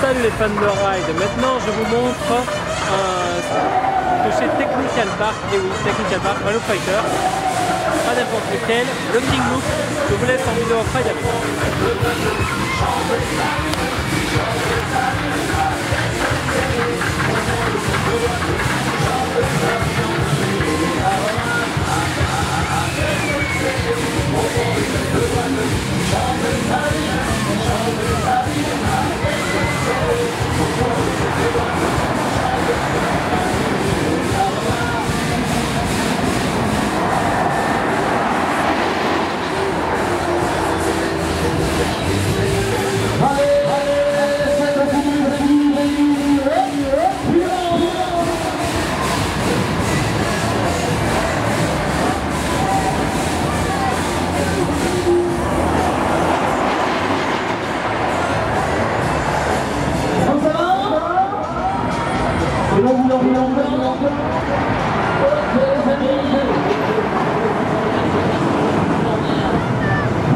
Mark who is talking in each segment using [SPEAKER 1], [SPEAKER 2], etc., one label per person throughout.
[SPEAKER 1] Salut les fans de ride, maintenant je vous montre euh, que chez Technical Park, et oui Technical Park, Halo Fighter, pas n'importe lequel, le King Look, je vous laisse en vidéo après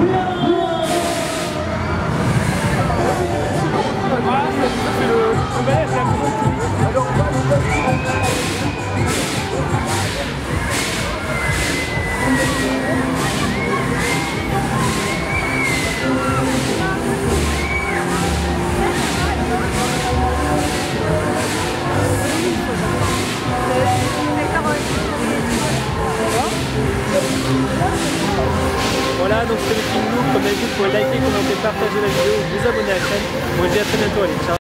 [SPEAKER 1] Yeah! Donc c'est le King. Comme d'habitude, vous pouvez liker, commenter, partager la vidéo, vous abonner à la chaîne. Moi je dis à très bientôt, allez, ciao